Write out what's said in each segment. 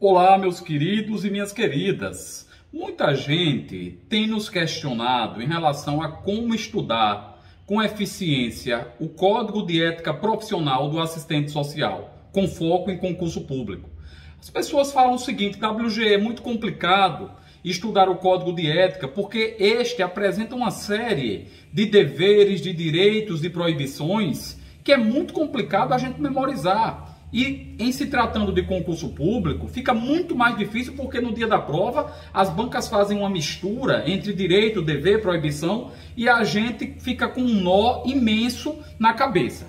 Olá, meus queridos e minhas queridas. Muita gente tem nos questionado em relação a como estudar com eficiência o Código de Ética Profissional do Assistente Social, com foco em concurso público. As pessoas falam o seguinte: WG é muito complicado estudar o Código de Ética porque este apresenta uma série de deveres, de direitos e proibições que é muito complicado a gente memorizar. E em se tratando de concurso público, fica muito mais difícil porque no dia da prova as bancas fazem uma mistura entre direito, dever, proibição e a gente fica com um nó imenso na cabeça.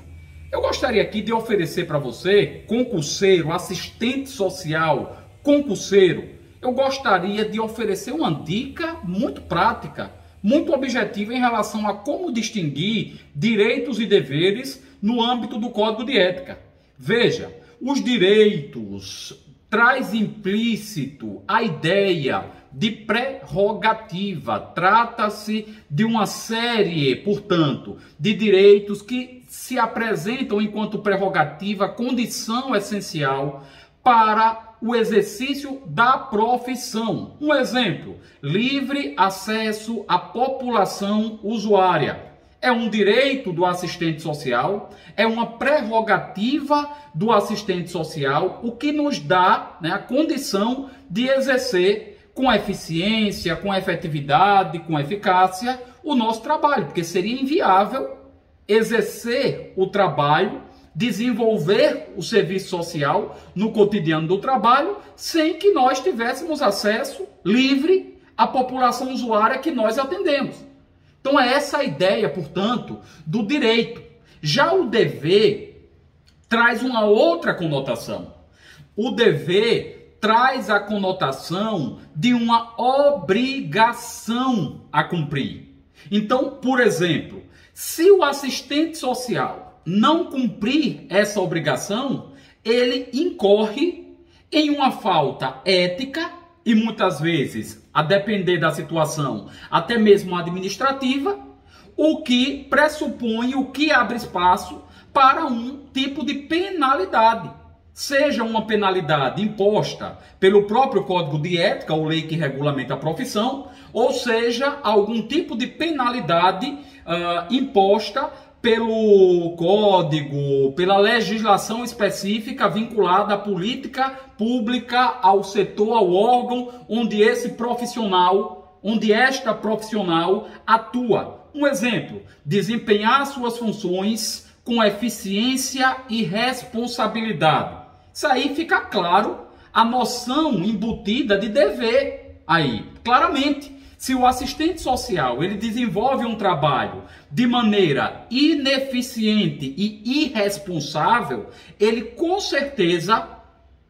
Eu gostaria aqui de oferecer para você, concurseiro, assistente social, concurseiro, eu gostaria de oferecer uma dica muito prática, muito objetiva em relação a como distinguir direitos e deveres no âmbito do Código de Ética. Veja, os direitos traz implícito a ideia de prerrogativa. Trata-se de uma série, portanto, de direitos que se apresentam enquanto prerrogativa, condição essencial para o exercício da profissão. Um exemplo: livre acesso à população usuária é um direito do assistente social, é uma prerrogativa do assistente social, o que nos dá né, a condição de exercer com eficiência, com efetividade, com eficácia o nosso trabalho, porque seria inviável exercer o trabalho, desenvolver o serviço social no cotidiano do trabalho sem que nós tivéssemos acesso livre à população usuária que nós atendemos. Então é essa a ideia, portanto, do direito. Já o dever traz uma outra conotação. O dever traz a conotação de uma obrigação a cumprir. Então, por exemplo, se o assistente social não cumprir essa obrigação, ele incorre em uma falta ética e muitas vezes, a depender da situação, até mesmo administrativa, o que pressupõe, o que abre espaço para um tipo de penalidade. Seja uma penalidade imposta pelo próprio Código de Ética, ou lei que regulamenta a profissão, ou seja, algum tipo de penalidade uh, imposta pelo código, pela legislação específica vinculada à política pública, ao setor, ao órgão onde esse profissional, onde esta profissional atua. Um exemplo: desempenhar suas funções com eficiência e responsabilidade. Isso aí fica claro a noção embutida de dever aí, claramente. Se o assistente social ele desenvolve um trabalho de maneira ineficiente e irresponsável, ele com certeza,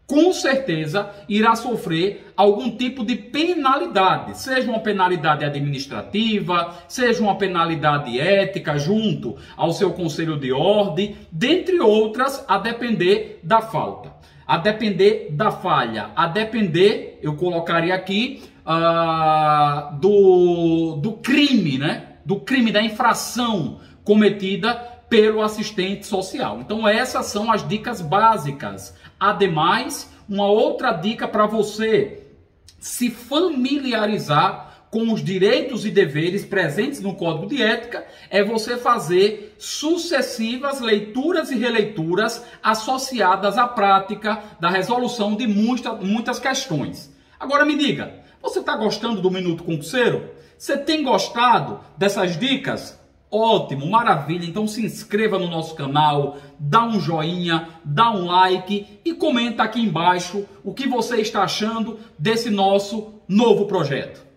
com certeza irá sofrer algum tipo de penalidade, seja uma penalidade administrativa, seja uma penalidade ética junto ao seu conselho de ordem, dentre outras, a depender da falta, a depender da falha, a depender, eu colocaria aqui ah, do, do crime, né? Do crime, da infração cometida pelo assistente social. Então, essas são as dicas básicas. Ademais, uma outra dica para você se familiarizar com os direitos e deveres presentes no Código de Ética é você fazer sucessivas leituras e releituras associadas à prática da resolução de muita, muitas questões. Agora me diga, você está gostando do Minuto Concurseiro? Você tem gostado dessas dicas? Ótimo, maravilha. Então se inscreva no nosso canal, dá um joinha, dá um like e comenta aqui embaixo o que você está achando desse nosso novo projeto.